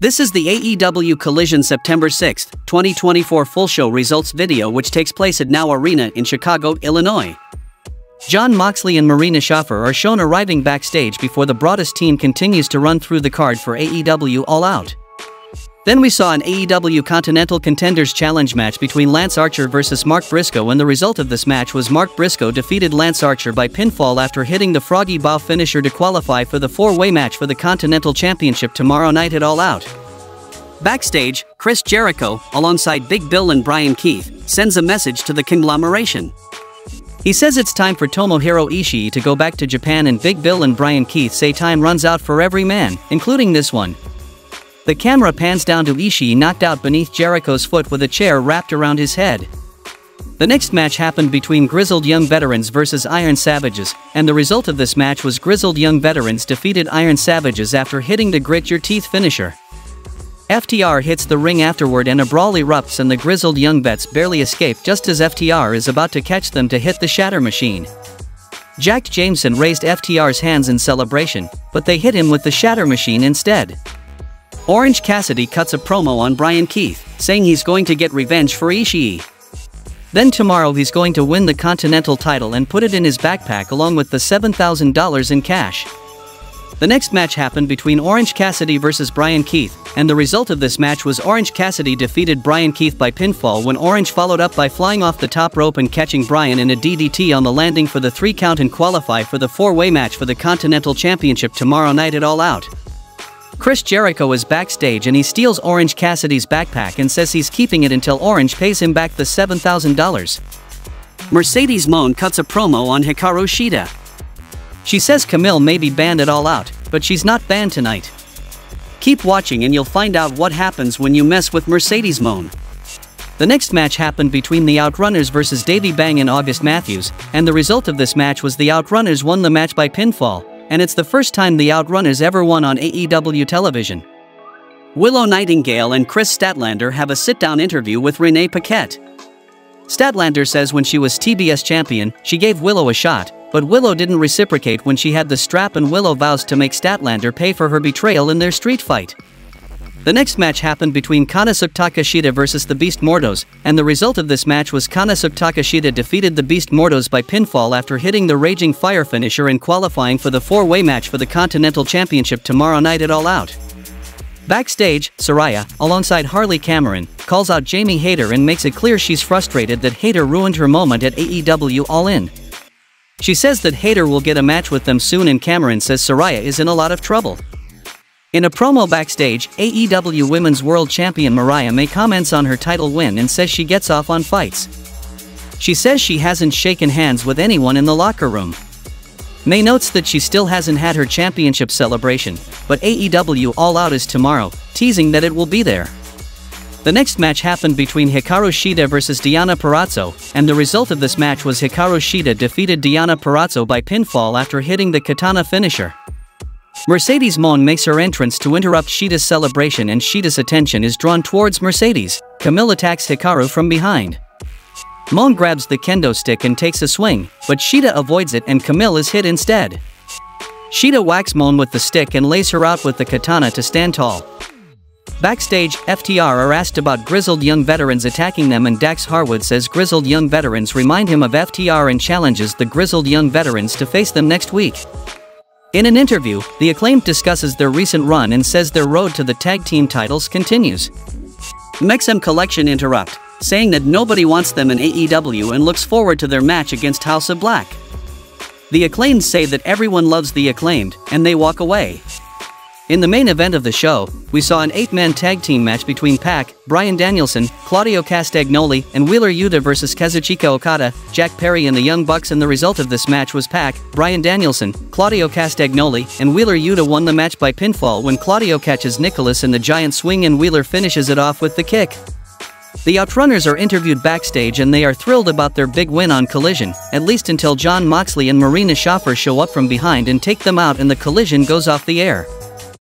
This is the AEW Collision September 6, 2024 full show results video which takes place at Now Arena in Chicago, Illinois. Jon Moxley and Marina Shafir are shown arriving backstage before the broadest team continues to run through the card for AEW All Out. Then we saw an AEW Continental Contenders Challenge match between Lance Archer versus Mark Briscoe and the result of this match was Mark Briscoe defeated Lance Archer by pinfall after hitting the Froggy Bow finisher to qualify for the four-way match for the Continental Championship tomorrow night at All Out. Backstage, Chris Jericho, alongside Big Bill and Bryan Keith, sends a message to the conglomeration. He says it's time for Tomohiro Ishii to go back to Japan and Big Bill and Bryan Keith say time runs out for every man, including this one. The camera pans down to Ishii knocked out beneath Jericho's foot with a chair wrapped around his head. The next match happened between Grizzled Young Veterans versus Iron Savages, and the result of this match was Grizzled Young Veterans defeated Iron Savages after hitting the Grit Your Teeth finisher. FTR hits the ring afterward and a brawl erupts and the Grizzled Young Vets barely escape just as FTR is about to catch them to hit the Shatter Machine. Jack Jameson raised FTR's hands in celebration, but they hit him with the Shatter Machine instead. Orange Cassidy cuts a promo on Bryan Keith, saying he's going to get revenge for Ishii. Then tomorrow he's going to win the Continental title and put it in his backpack along with the $7,000 in cash. The next match happened between Orange Cassidy versus Bryan Keith, and the result of this match was Orange Cassidy defeated Bryan Keith by pinfall when Orange followed up by flying off the top rope and catching Bryan in a DDT on the landing for the three count and qualify for the four-way match for the Continental Championship tomorrow night at All Out. Chris Jericho is backstage and he steals Orange Cassidy's backpack and says he's keeping it until Orange pays him back the $7,000. Mercedes Moné cuts a promo on Hikaru Shida. She says Kamille may be banned at All Out, but she's not banned tonight. Keep watching and you'll find out what happens when you mess with Mercedes Moné. The next match happened between the Outrunners versus Davey Bang and August Matthews, and the result of this match was the Outrunners won the match by pinfall, and it's the first time the Outrunners ever won on AEW television. Willow Nightingale and Kris Statlander have a sit-down interview with Renee Paquette. Statlander says when she was TBS champion, she gave Willow a shot, but Willow didn't reciprocate when she had the strap and Willow vows to make Statlander pay for her betrayal in their street fight. The next match happened between Konosuke Takeshita versus the Beast Mortos, and the result of this match was Konosuke Takeshita defeated the Beast Mortos by pinfall after hitting the Raging Fire finisher and qualifying for the four-way match for the Continental Championship tomorrow night at All Out. Backstage, Saraya, alongside Harley Cameron, calls out Jamie Hayter and makes it clear she's frustrated that Hayter ruined her moment at AEW All In. She says that Hayter will get a match with them soon and Cameron says Saraya is in a lot of trouble. In a promo backstage, AEW Women's World Champion Mariah May comments on her title win and says she gets off on fights. She says she hasn't shaken hands with anyone in the locker room. May notes that she still hasn't had her championship celebration, but AEW All Out is tomorrow, teasing that it will be there. The next match happened between Hikaru Shida versus Deonna Purrazzo, and the result of this match was Hikaru Shida defeated Deonna Purrazzo by pinfall after hitting the katana finisher. Mercedes Moné makes her entrance to interrupt Shida's celebration and Shida's attention is drawn towards Mercedes. Kamille attacks Hikaru from behind. Moné grabs the kendo stick and takes a swing, but Shida avoids it and Kamille is hit instead. Shida whacks Moné with the stick and lays her out with the katana to stand tall. Backstage, FTR are asked about grizzled young veterans attacking them and Dax Harwood says grizzled young veterans remind him of FTR and challenges the grizzled young veterans to face them next week. In an interview, The Acclaimed discusses their recent run and says their road to the tag team titles continues. MxM Collection interrupt, saying that nobody wants them in AEW and looks forward to their match against House of Black. The Acclaimed say that everyone loves The Acclaimed, and they walk away. In the main event of the show, we saw an eight-man tag team match between Pac, Bryan Danielson, Claudio Castagnoli, and Wheeler Yuta versus Kazuchika Okada, Jack Perry and the Young Bucks and the result of this match was Pac, Bryan Danielson, Claudio Castagnoli, and Wheeler Yuta won the match by pinfall when Claudio catches Nicholas in the giant swing and Wheeler finishes it off with the kick. The Outrunners are interviewed backstage and they are thrilled about their big win on Collision, at least until Jon Moxley and Marina Shafir show up from behind and take them out and the collision goes off the air.